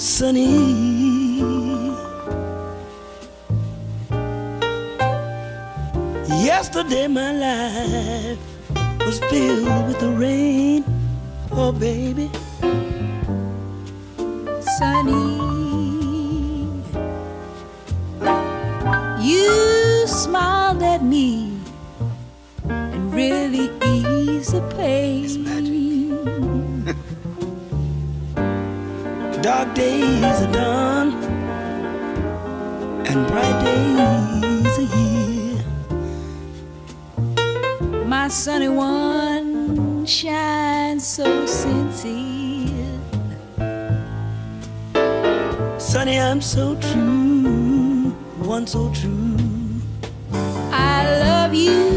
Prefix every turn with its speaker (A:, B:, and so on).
A: sunny. Yesterday my life was filled with the rain, oh baby.
B: Sunny. You smiled at me and really
A: dark days are done and bright days are here.
B: My sunny one shines so sincere.
A: Sunny, I'm so true, one so true.
B: I love you.